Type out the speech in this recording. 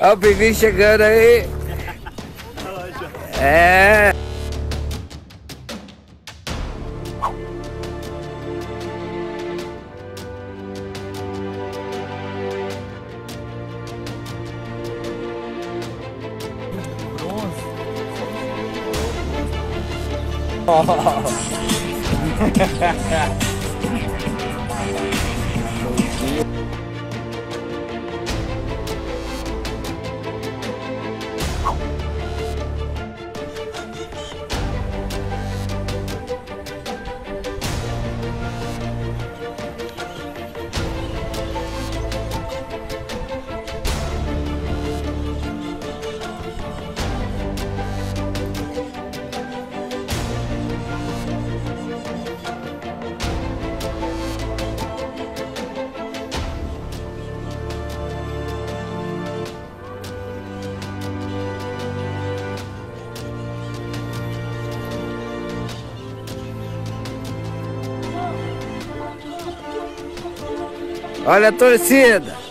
Olha o Pivinho chegando aí. É. Olha a torcida.